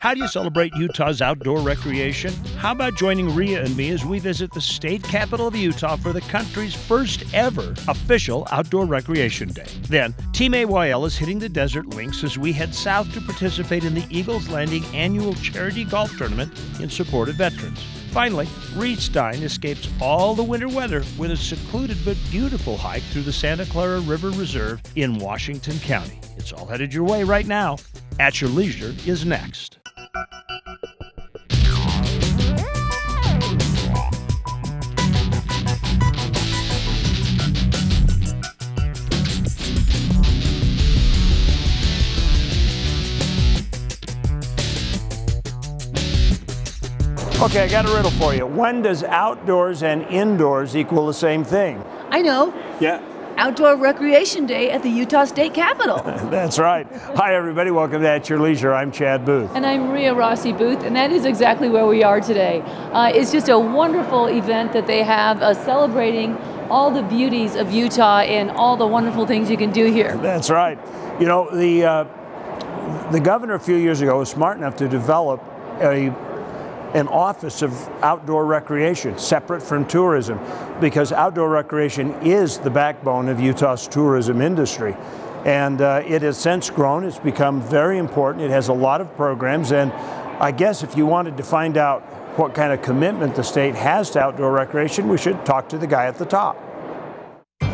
How do you celebrate Utah's outdoor recreation? How about joining Ria and me as we visit the state capital of Utah for the country's first ever official outdoor recreation day? Then, Team AYL is hitting the desert links as we head south to participate in the Eagles Landing annual charity golf tournament in support of veterans. Finally, Reece Stein escapes all the winter weather with a secluded but beautiful hike through the Santa Clara River Reserve in Washington County. It's all headed your way right now. At Your Leisure is next. Okay, I got a riddle for you. When does outdoors and indoors equal the same thing? I know. Yeah. Outdoor Recreation Day at the Utah State Capitol. That's right. Hi, everybody. Welcome to At Your Leisure. I'm Chad Booth. And I'm Maria Rossi Booth, and that is exactly where we are today. Uh, it's just a wonderful event that they have uh, celebrating all the beauties of Utah and all the wonderful things you can do here. That's right. You know, the, uh, the governor a few years ago was smart enough to develop a an office of outdoor recreation separate from tourism because outdoor recreation is the backbone of Utah's tourism industry. And uh, it has since grown, it's become very important. It has a lot of programs. And I guess if you wanted to find out what kind of commitment the state has to outdoor recreation, we should talk to the guy at the top.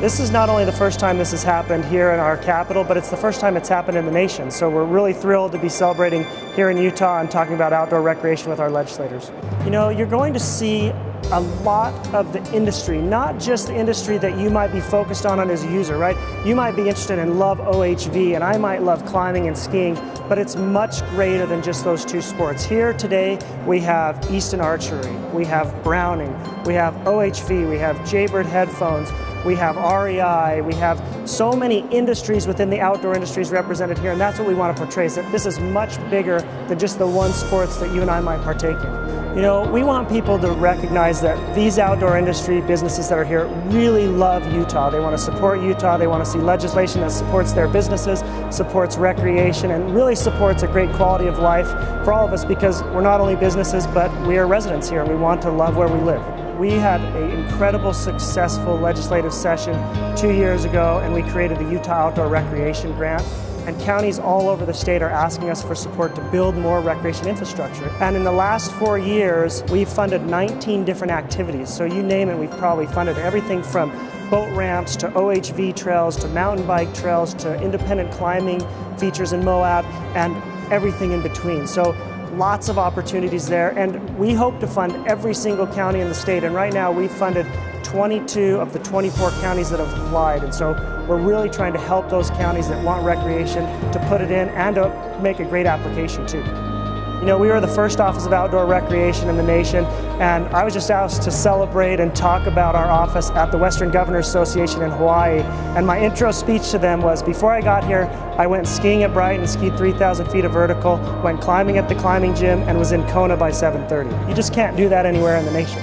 This is not only the first time this has happened here in our capital, but it's the first time it's happened in the nation. So we're really thrilled to be celebrating here in Utah and talking about outdoor recreation with our legislators. You know, you're going to see a lot of the industry, not just the industry that you might be focused on as a user, right? You might be interested in love OHV and I might love climbing and skiing, but it's much greater than just those two sports. Here today we have Easton Archery, we have Browning, we have OHV, we have Jaybird headphones, we have REI, we have so many industries within the outdoor industries represented here, and that's what we want to portray, that this is much bigger than just the one sports that you and I might partake in. You know, we want people to recognize that these outdoor industry businesses that are here really love Utah. They want to support Utah, they want to see legislation that supports their businesses, supports recreation, and really supports a great quality of life for all of us because we're not only businesses, but we are residents here and we want to love where we live. We had an incredible successful legislative session two years ago and we created the Utah Outdoor Recreation Grant and counties all over the state are asking us for support to build more recreation infrastructure. And in the last four years, we've funded 19 different activities. So you name it, we've probably funded everything from boat ramps to OHV trails to mountain bike trails to independent climbing features in Moab and everything in between. So lots of opportunities there and we hope to fund every single county in the state and right now we've funded 22 of the 24 counties that have applied and so we're really trying to help those counties that want recreation to put it in and to make a great application too. You know, we were the first Office of Outdoor Recreation in the nation, and I was just asked to celebrate and talk about our office at the Western Governors Association in Hawaii. And my intro speech to them was, before I got here, I went skiing at Brighton, skied 3,000 feet of vertical, went climbing at the climbing gym, and was in Kona by 7.30. You just can't do that anywhere in the nation.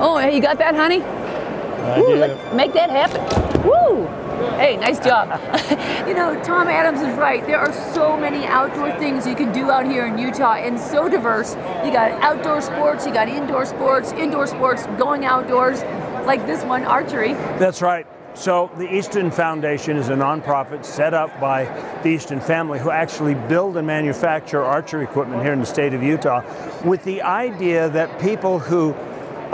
Oh, hey, you got that, honey? Woo, let, make that happen. Hey, nice job. you know, Tom Adams is right. There are so many outdoor things you can do out here in Utah and so diverse. You got outdoor sports, you got indoor sports, indoor sports, going outdoors, like this one, archery. That's right. So the Easton Foundation is a nonprofit set up by the Easton family who actually build and manufacture archery equipment here in the state of Utah with the idea that people who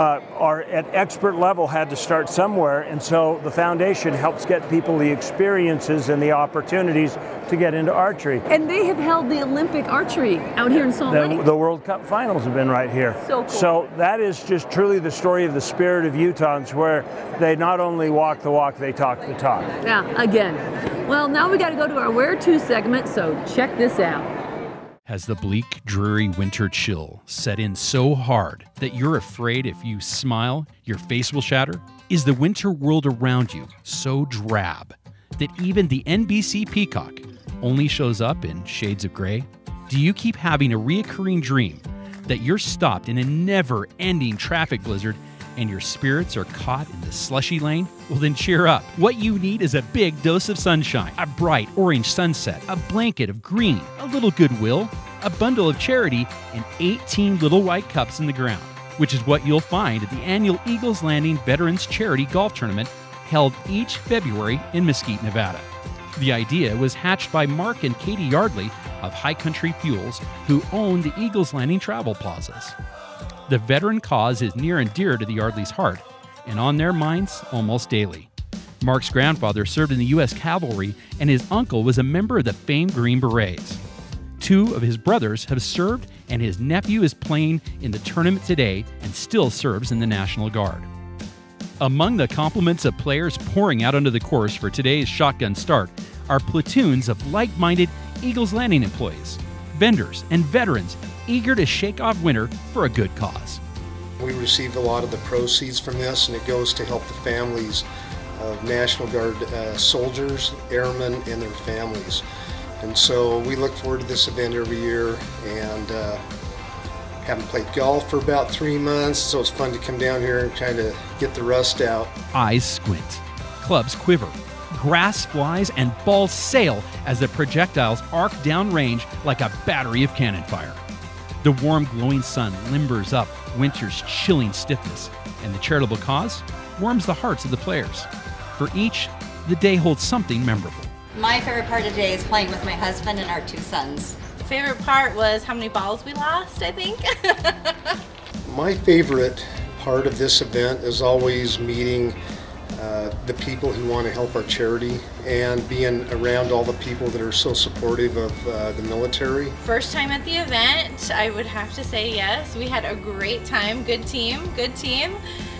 uh, are at expert level had to start somewhere, and so the foundation helps get people the experiences and the opportunities to get into archery. And they have held the Olympic archery out here in Salt The, Lake. the World Cup finals have been right here. So cool. So that is just truly the story of the spirit of Utahns, where they not only walk the walk, they talk the talk. Yeah, again. Well, now we got to go to our Where To segment, so check this out. Has the bleak, dreary winter chill set in so hard that you're afraid if you smile, your face will shatter? Is the winter world around you so drab that even the NBC Peacock only shows up in shades of gray? Do you keep having a reoccurring dream that you're stopped in a never ending traffic blizzard and your spirits are caught in the slushy lane? Well, then cheer up. What you need is a big dose of sunshine, a bright orange sunset, a blanket of green, a little goodwill, a bundle of charity, and 18 little white cups in the ground, which is what you'll find at the annual Eagles Landing Veterans Charity Golf Tournament held each February in Mesquite, Nevada. The idea was hatched by Mark and Katie Yardley of High Country Fuels, who own the Eagles Landing travel plazas. The veteran cause is near and dear to the Yardleys' heart, and on their minds almost daily. Mark's grandfather served in the U.S. Cavalry, and his uncle was a member of the famed Green Berets. Two of his brothers have served, and his nephew is playing in the tournament today and still serves in the National Guard. Among the compliments of players pouring out onto the course for today's shotgun start are platoons of like minded Eagles Landing employees, vendors, and veterans eager to shake off winter for a good cause. We receive a lot of the proceeds from this, and it goes to help the families of National Guard uh, soldiers, airmen, and their families. And so we look forward to this event every year, and uh, haven't played golf for about three months, so it's fun to come down here and kind of get the rust out. Eyes squint, clubs quiver, grass flies, and balls sail as the projectiles arc downrange like a battery of cannon fire. The warm, glowing sun limbers up winter's chilling stiffness, and the charitable cause warms the hearts of the players. For each, the day holds something memorable. My favorite part of the day is playing with my husband and our two sons. Favorite part was how many balls we lost, I think. My favorite part of this event is always meeting uh, the people who want to help our charity and being around all the people that are so supportive of uh, the military. First time at the event, I would have to say yes. We had a great time, good team, good team.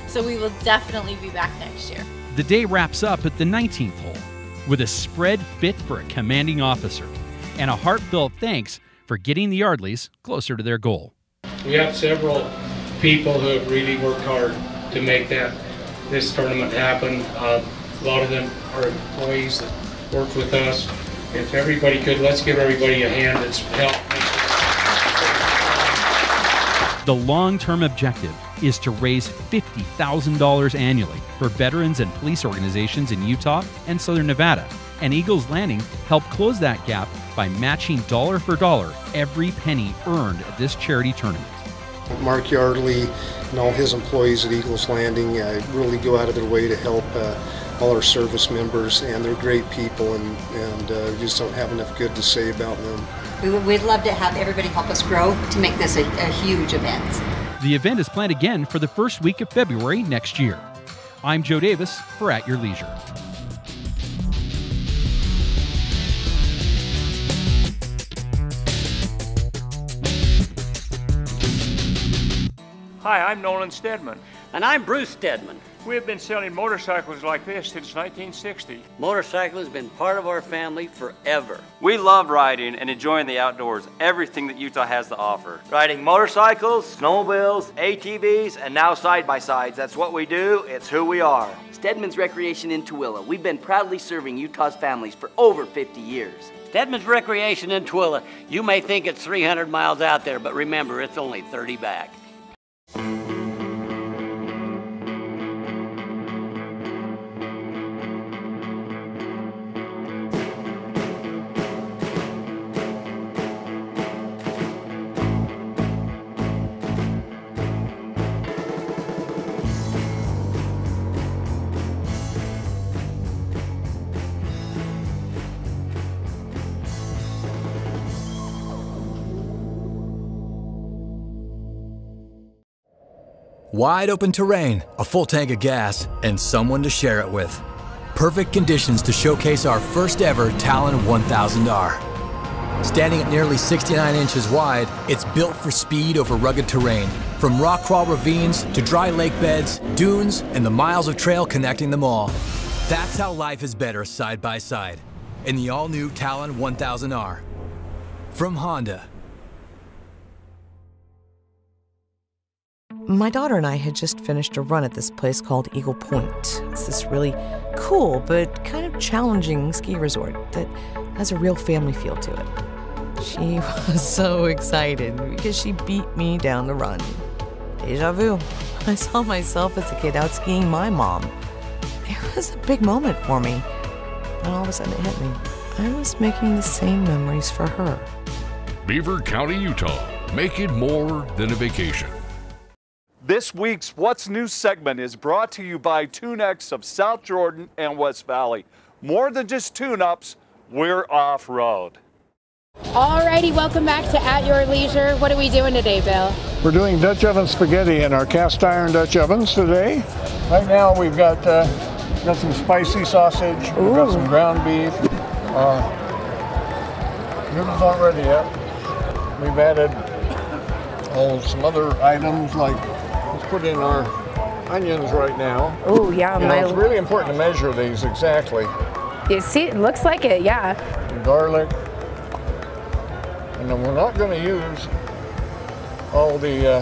So we will definitely be back next year. The day wraps up at the 19th hole with a spread fit for a commanding officer and a heartfelt thanks for getting the Yardleys closer to their goal. We have several people who have really worked hard to make that this tournament happen. Uh, a lot of them are employees that work with us. If everybody could, let's give everybody a hand that's helped. The long term objective is to raise $50,000 annually for veterans and police organizations in Utah and Southern Nevada. And Eagles Landing helped close that gap by matching dollar for dollar every penny earned at this charity tournament. Mark Yardley and all his employees at Eagles Landing uh, really go out of their way to help uh, all our service members, and they're great people, and, and uh, we just don't have enough good to say about them. We would, we'd love to have everybody help us grow to make this a, a huge event. The event is planned again for the first week of February next year. I'm Joe Davis for At Your Leisure. Hi, I'm Nolan Stedman. And I'm Bruce Stedman. We have been selling motorcycles like this since 1960. Motorcycling has been part of our family forever. We love riding and enjoying the outdoors, everything that Utah has to offer. Riding motorcycles, snowmobiles, ATVs, and now side-by-sides. That's what we do, it's who we are. Stedman's Recreation in Tooele. We've been proudly serving Utah's families for over 50 years. Stedman's Recreation in Tooele. You may think it's 300 miles out there, but remember, it's only 30 back. Wide open terrain, a full tank of gas, and someone to share it with. Perfect conditions to showcase our first ever Talon 1000R. Standing at nearly 69 inches wide, it's built for speed over rugged terrain, from rock crawl ravines to dry lake beds, dunes, and the miles of trail connecting them all. That's how life is better side by side in the all-new Talon 1000R. From Honda. My daughter and I had just finished a run at this place called Eagle Point. It's this really cool but kind of challenging ski resort that has a real family feel to it. She was so excited because she beat me down the run. Deja vu. I saw myself as a kid out skiing my mom. It was a big moment for me. And all of a sudden it hit me. I was making the same memories for her. Beaver County, Utah. Make it more than a vacation. This week's What's New segment is brought to you by TuneX of South Jordan and West Valley. More than just tune ups, we're off road. Alrighty, welcome back to At Your Leisure. What are we doing today, Bill? We're doing Dutch oven spaghetti in our cast iron Dutch ovens today. Right now we've got uh, got some spicy sausage, we've got some ground beef. Uh, noodles aren't ready yet. We've added oh, some other items like let's put in our onions right now. Oh, yeah. You know, it's really important to measure these exactly. You see, it looks like it, yeah. garlic. And then we're not going to use all the uh,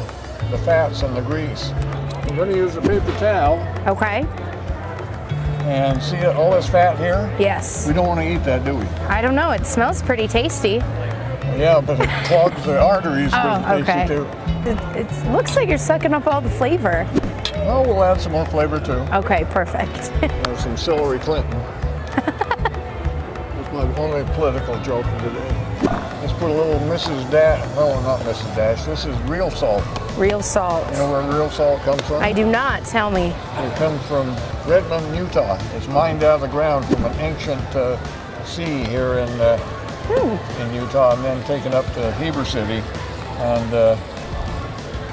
the fats and the grease. We're going to use a paper towel. Okay. And see all this fat here? Yes. We don't want to eat that, do we? I don't know, it smells pretty tasty. Yeah, but it clogs the arteries. Oh, okay. It, it looks like you're sucking up all the flavor. Oh, we'll add some more flavor too. Okay, perfect. There's some celery Clinton. That's my only political joke of the day. Let's put a little Mrs. Dash. No, not Mrs. Dash. This is real salt. Real salt. You know where real salt comes from? I do not, tell me. It comes from Redmond, Utah. It's mined out of the ground from an ancient uh, sea here in uh, in Utah, and then taken up to Heber City and uh,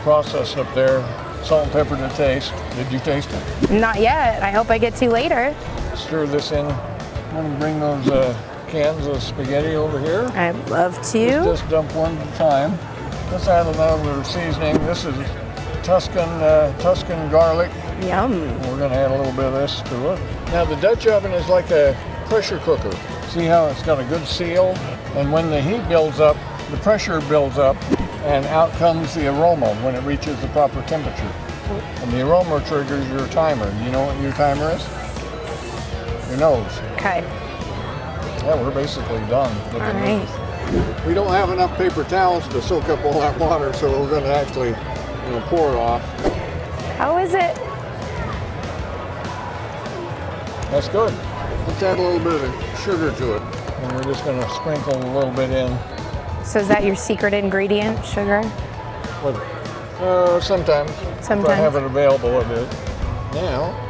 processed up there. Salt and pepper to taste. Did you taste it? Not yet. I hope I get to later. Stir this in. I'm gonna bring those uh, cans of spaghetti over here. I'd love to. Just, just dump one at a time. Let's add another seasoning. This is Tuscan uh, Tuscan garlic. Yum. We're going to add a little bit of this to it. Now the Dutch oven is like a pressure cooker. See how it's got a good seal? And when the heat builds up, the pressure builds up, and out comes the aroma when it reaches the proper temperature. And the aroma triggers your timer. You know what your timer is? Your nose. Okay. Yeah, we're basically done. All right. nose. We don't have enough paper towels to soak up all that water, so we're going to actually, you know, pour it off. How is it? That's good. Let's add a little bit of sugar to it. And we're just going to sprinkle a little bit in. So is that your secret ingredient, sugar? But, uh, sometimes. If I have it available, it is. Now,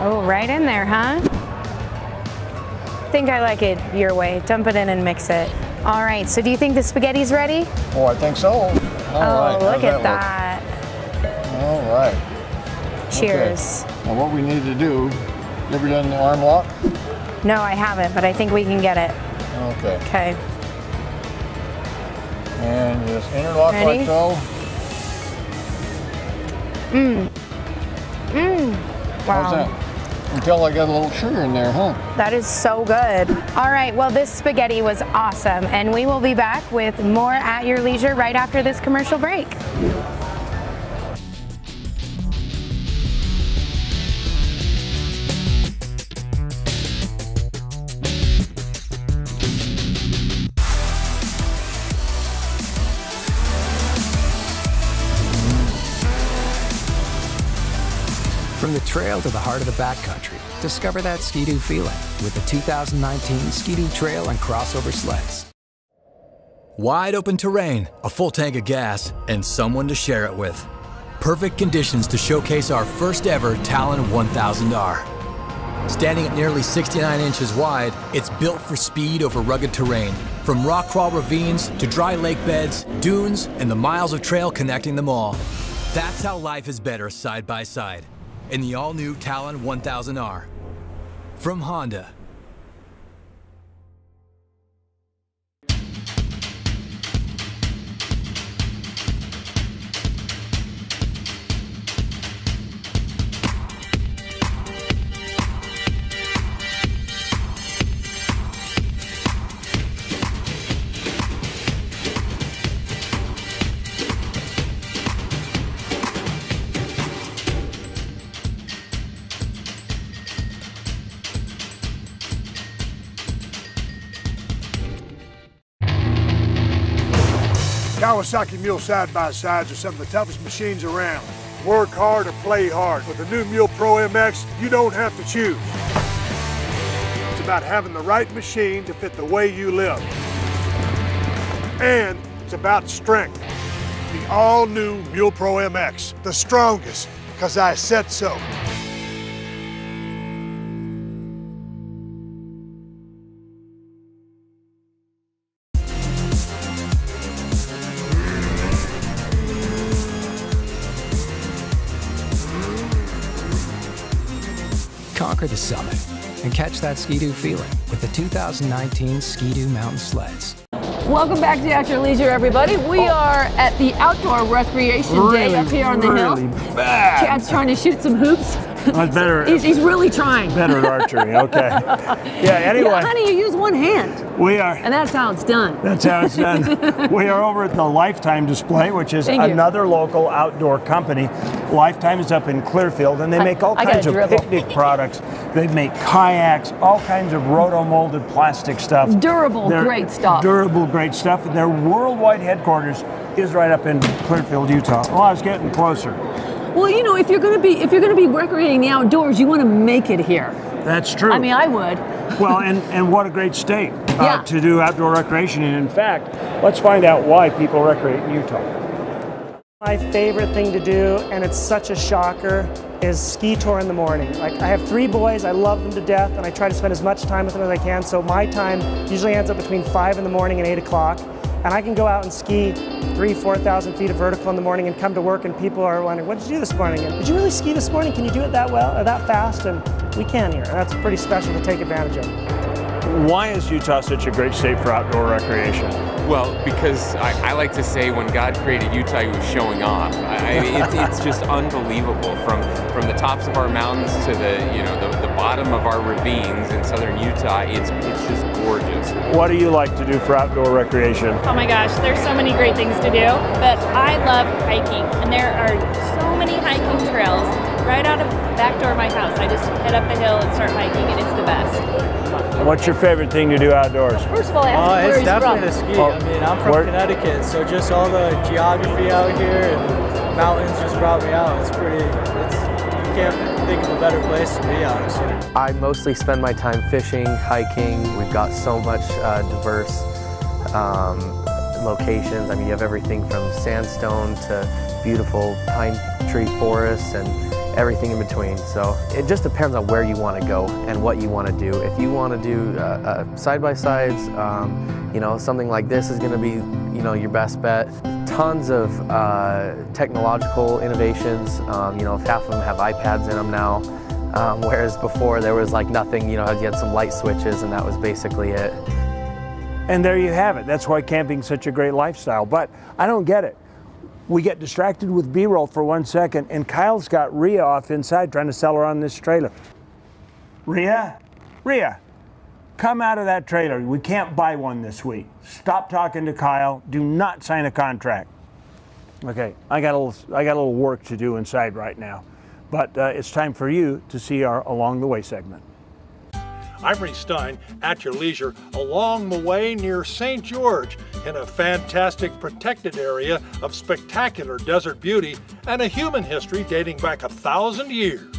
Oh, right in there, huh? think I like it your way. Dump it in and mix it. All right, so do you think the spaghetti's ready? oh, I think so. All oh, right, how's look at that that. All right. Cheers. Okay. Now, what we need to do, you ever done the arm lock? No, I haven't, but I think we can get it. Okay. Okay. And just interlock Ready? like so. Mmm. Mmm. Wow. How's that? Until I got a little sugar in there, huh? That is so good. All right, well, this spaghetti was awesome, and we will be back with more at your leisure right after this commercial break. From the trail to the heart of the backcountry, discover that Ski-Doo feeling with the 2019 Ski-Doo Trail and Crossover sleds. Wide open terrain, a full tank of gas, and someone to share it with. Perfect conditions to showcase our first ever Talon 1000R. Standing at nearly 69 inches wide, it's built for speed over rugged terrain, from rock crawl ravines to dry lake beds, dunes, and the miles of trail connecting them all. That's how life is better side by side in the all-new Talon 1000R. From Honda. Kawasaki Mule side-by-sides are some of the toughest machines around. Work hard or play hard. With the new Mule Pro MX, you don't have to choose. It's about having the right machine to fit the way you live. And it's about strength. The all-new Mule Pro MX, the strongest, because I said so. Conquer the summit and catch that Ski-Doo feeling with the 2019 Ski-Doo Mountain Sleds. Welcome back to At Your Leisure, everybody. We oh. are at the Outdoor Recreation Really, Day up here on the really hill. bad. Chad's trying to shoot some hoops. That's better. He's, he's really trying. Better at archery. Okay. Yeah. Anyway, Yeah, honey, you use one hand, we are. and that's how it's done. That's how it's done. we are over at the Lifetime Display, which is Thank you. another local outdoor company. Lifetime is up in Clearfield, and they I- make all I kinds of dribble. picnic products. They make kayaks, all kinds of roto-molded plastic stuff. Durable, They're great stuff. Durable, great stuff. And their worldwide headquarters is right up in Clearfield, Utah. Well, I was getting closer. Well, you know, if you're gonna be if you're gonna be recreating the outdoors, you want to make it here. That's true. I mean, I would. well, and, and what a great state uh, Yeah. to do outdoor recreation And In fact, let's find out why people recreate in Utah. My favorite thing to do, and it's such a shocker, is ski tour in the morning. Like I have three boys, I love them to death, and I try to spend as much time with them as I can. So my time usually ends up between five in the morning and eight o'clock, and I can go out and ski three, four thousand feet of vertical in the morning and come to work, and people are wondering, "What did you do this morning? And did you really ski this morning? Can you do it that well or that fast?" And we can here, and that's pretty special to take advantage of. Why is Utah such a great state for outdoor recreation? Well, because I, I like to say when God created Utah, He was showing off. I, I mean, it's, it's just unbelievable from from the tops of our mountains to the you know the, the bottom of our ravines in southern Utah. It's it's just gorgeous. What do you like to do for outdoor recreation? Oh my gosh, there's so many great things to do, but I love hiking, and there are so many hiking trails right out of the back door of my house. I just head up the hill and start hiking, and it's the best. What's your favorite thing to do outdoors? First of all, ask Uh, him it's definitely from. the ski. I mean, I'm from Where- Connecticut, so just all the geography out here and mountains just brought me out. It's pretty. It's you can't think of a better place to be, honestly. I mostly spend my time fishing, hiking. We've got so much uh, diverse um, locations. I mean, you have everything from sandstone to beautiful pine tree forests and everything in between. So it just depends on where you want to go and what you want to do. If you want to do uh, uh, side-by-sides, um, you know, something like this is going to be, you know, your best bet. Tons of uh, technological innovations. Um, you know, half of them have iPads in them now. Um, whereas before there was like nothing, you know, you had some light switches and that was basically it. And there you have it. That's why camping's such a great lifestyle. But I don't get it. We get distracted with B-roll for one second, and Kyle's got Ria off inside trying to sell her on this trailer. Ria, Ria, come out of that trailer. We can't buy one this week. Stop talking to Kyle. Do not sign a contract. Okay, I got a little, I got a little work to do inside right now, but uh, it's time for you to see our along the way segment. I'm Reece Stein at your leisure along the way near St. George in a fantastic protected area of spectacular desert beauty and a human history dating back a thousand years.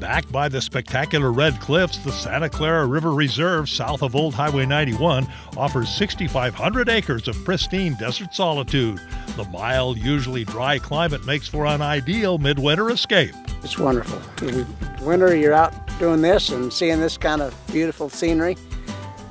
Backed by the spectacular Red Cliffs, the Santa Clara River Reserve south of Old Highway 91 offers 6,500 acres of pristine desert solitude. The mild, usually dry climate makes for an ideal midwinter escape. It's wonderful. In winter, you're out doing this and seeing this kind of beautiful scenery.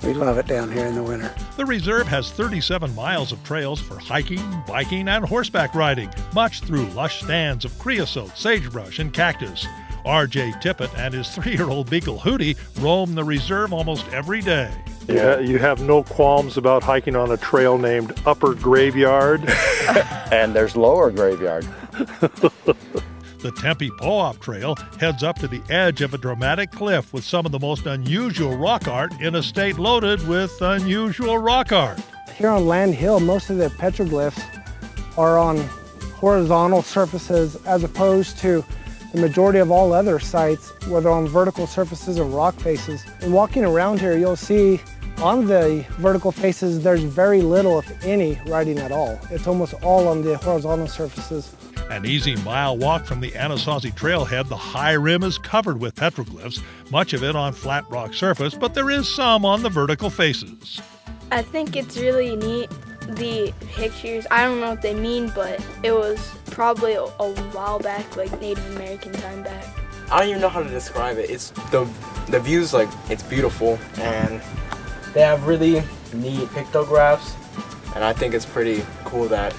We love it down here in the winter. The reserve has 37 miles of trails for hiking, biking, and horseback riding, much through lush stands of creosote, sagebrush, and cactus. R.J. Tippett and his three year old beagle Hootie roam the reserve almost every day. Yeah, you have no qualms about hiking on a trail named Upper Graveyard. and there's Lower Graveyard. The Tempi'po'op Trail heads up to the edge of a dramatic cliff with some of the most unusual rock art in a state loaded with unusual rock art. Here on Land Hill, most of the petroglyphs are on horizontal surfaces as opposed to the majority of all other sites where they're on vertical surfaces and rock faces. And walking around here, you'll see On the vertical faces, there's very little, if any, writing at all. It's almost all on the horizontal surfaces. An easy mile walk from the Anasazi trailhead, the high rim is covered with petroglyphs, much of it on flat rock surface, but there is some on the vertical faces. I think it's really neat. The pictures, I don't know what they mean, but it was probably a, a while back, like Native American time back. I don't even know how to describe it. It's the the views like it's beautiful and they have really neat pictographs and I think it's pretty cool that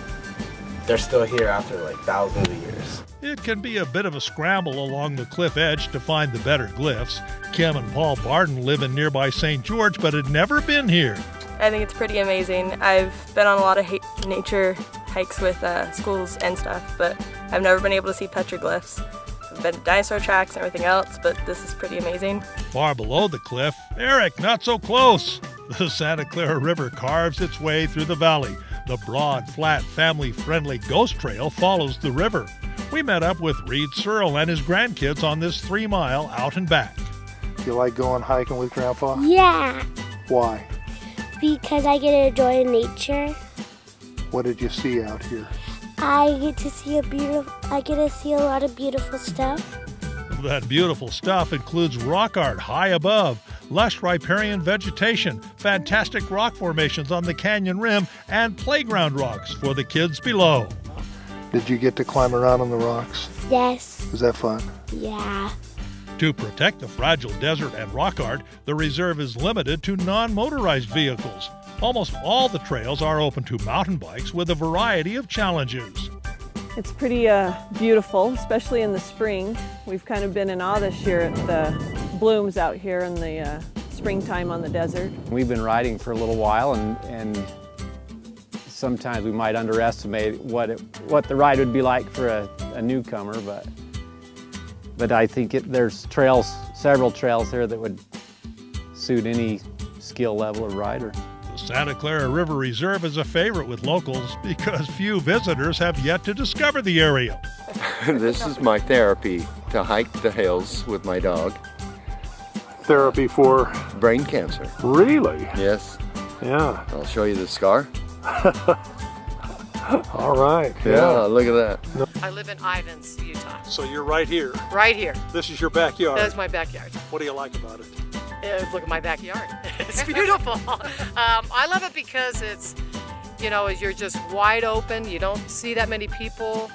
they're still here after like thousands of years. It can be a bit of a scramble along the cliff edge to find the better glyphs. Kim and Paul Barden live in nearby St. George but had never been here. I think it's pretty amazing. I've been on a lot of nature hikes with uh, schools and stuff, but I've never been able to see petroglyphs. I've been to dinosaur tracks and everything else, but this is pretty amazing. Far below the cliff, Eric, not so close. The Santa Clara River carves its way through the valley. The broad, flat, family friendly Ghost Trail follows the river. We met up with Reed Searle and his grandkids on this three mile out and back. You like going hiking with Grandpa? Yeah. Why? Because I get to enjoy nature. What did you see out here? I get to see a beautiful. I get to see a lot of beautiful stuff. That beautiful stuff includes rock art high above, lush riparian vegetation, fantastic rock formations on the canyon rim, and playground rocks for the kids below. Did you get to climb around on the rocks? Yes. Was that fun? Yeah. To protect the fragile desert and rock art, the reserve is limited to non motorized vehicles. Almost all the trails are open to mountain bikes with a variety of challenges. It's pretty uh, beautiful, especially in the spring. We've kind of been in awe this year at the blooms out here in the uh, springtime on the desert. We've been riding for a little while and, and sometimes we might underestimate what, it, what the ride would be like for a, a newcomer, but, but I think it, there's trails, several trails here that would suit any skill level of rider. The Santa Clara River Reserve is a favorite with locals because few visitors have yet to discover the area. this is my therapy to hike the hills with my dog. Therapy for brain cancer. Really? Yes. Yeah. I'll show you the scar. All right. Yeah, Yeah. look at that. I live in Ivins, Utah. So you're right here. Right here. This is your backyard. That's my backyard. What do you like about it? Uh, look at my backyard. it's beautiful. um, I love it because it's, you know, you're just wide open. You don't see that many people.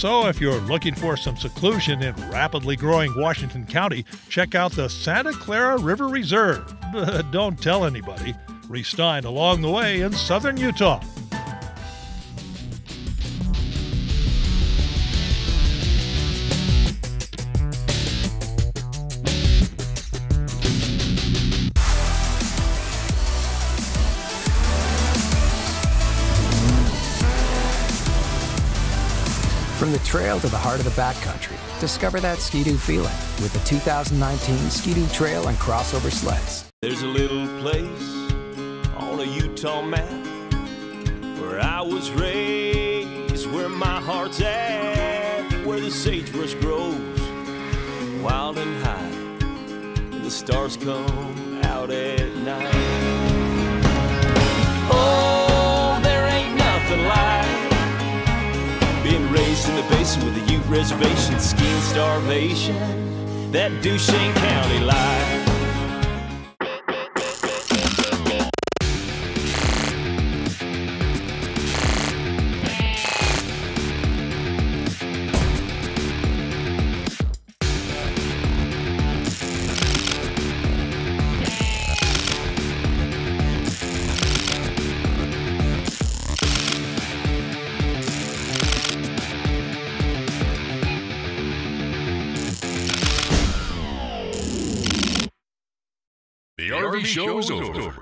So, if you're looking for some seclusion in rapidly growing Washington County, check out the Santa Clara River Reserve. But don't tell anybody. Reece Stein along the way in southern Utah. To the heart of the backcountry, discover that Ski-Doo feeling with the 2019 Ski-Doo Trail and Crossover Sleds. There's a little place on a Utah map where I was raised, where my heart's at, where the sagebrush grows wild and high, and the stars come out at night. With a Ute reservation, skiing starvation, that Duchesne County life.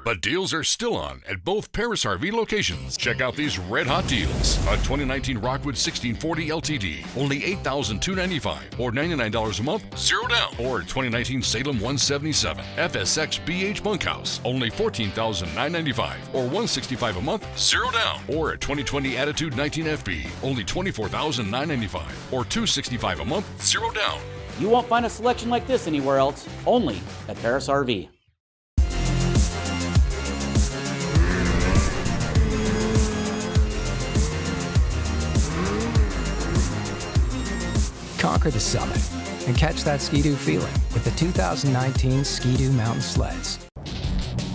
But deals are still on at both Parris RV locations. Check out these red hot deals. A 2019 Rockwood 1640 LTD, only $8,295 or $99 a month, zero down. Or 2019 Salem 177 FSX BH Bunkhouse, only $14,995 or 165 a month, zero down. Or a 2020 Attitude 19FB, only $24,995 or 265 a month, zero down. You won't find a selection like this anywhere else, only at Parris RV. Conquer the summit and catch that Ski-Doo feeling with the 2019 Ski-Doo Mountain Sleds.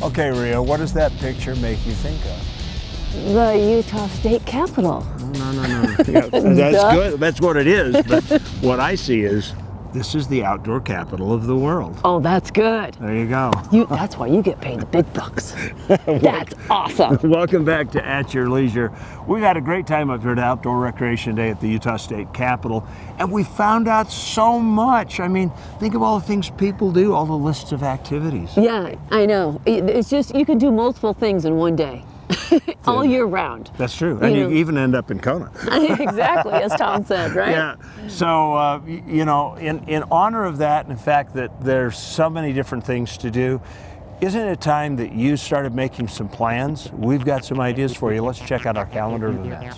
Okay, Ria, what does that picture make you think of? The Utah State Capitol. No, no, no. Yeah, that's Duh. good. That's what it is. But what I see is this is the outdoor capital of the world. Oh, that's good. There you go. You, that's why you get paid the big bucks. That's awesome. Welcome back to At Your Leisure. We've had a great time up here at Outdoor Recreation Day at the Utah State Capitol, and we found out so much. I mean, think of all the things people do, all the lists of activities. Yeah, I know. It's just you can do multiple things in one day, all year round. That's true. And know- you even end up in Kona. exactly, as Tom said, right? Yeah. So, uh, you know, in, in honor of that and the fact that there's so many different things to do, isn't it time that you started making some plans? We've got some ideas for you. Let's check out our calendar of events.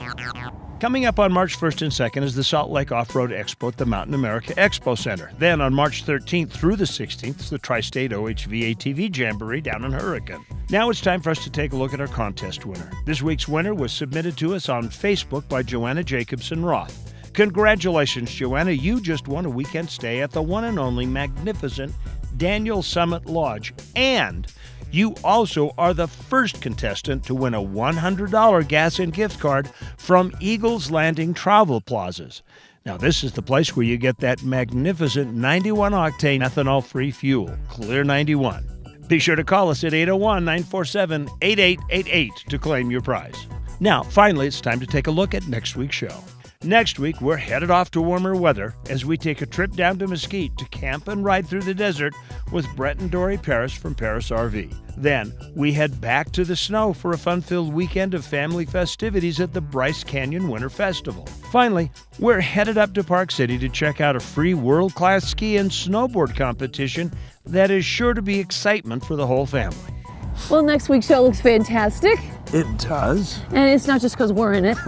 Coming up on March 1st and 2nd is the Salt Lake Off-Road Expo at the Mountain America Expo Center. Then on March 13th through the 16th is the Tri-State OHV ATV Jamboree down in Hurricane. Now it's time for us to take a look at our contest winner. This week's winner was submitted to us on Facebook by Joanna Jacobson Roth. Congratulations, Joanna. You just won a weekend stay at the one and only magnificent Daniels Summit Lodge. And you also are the first contestant to win a $100 gas and gift card from Eagles Landing Travel Plazas. Now, this is the place where you get that magnificent 91 octane ethanol free fuel, Clear 91. Be sure to call us at 801 947 8888 to claim your prize. Now, finally, it's time to take a look at next week's show. Next week, we're headed off to warmer weather as we take a trip down to Mesquite to camp and ride through the desert with Brett and Dory Parris from Parris RV. Then, we head back to the snow for a fun filled weekend of family festivities at the Bryce Canyon Winter Festival. Finally, we're headed up to Park City to check out a free world class ski and snowboard competition that is sure to be excitement for the whole family. Well, next week's show looks fantastic. It does. And it's not just because we're in it.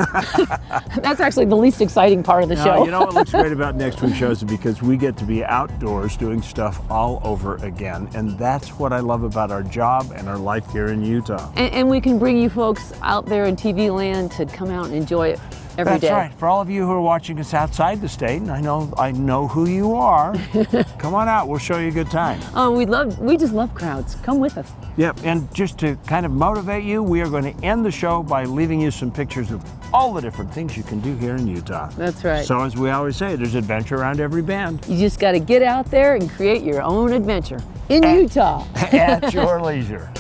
That's actually the least exciting part of the No, show. you know what looks great about next week's shows is because we get to be outdoors doing stuff all over again. And that's what I love about our job and our life here in Utah. and, and we can bring you folks out there in TV land to come out and enjoy it every That's day. right. For all of you who are watching us outside the state, and I know I know who you are, come on out. We'll show you a good time. Oh, we love, we just love crowds. Come with us. Yep, and just to kind of motivate you, we are going to end the show by leaving you some pictures of all the different things you can do here in Utah. That's right. So as we always say, there's adventure around every band. You just got to get out there and create your own adventure in Utah. At your leisure.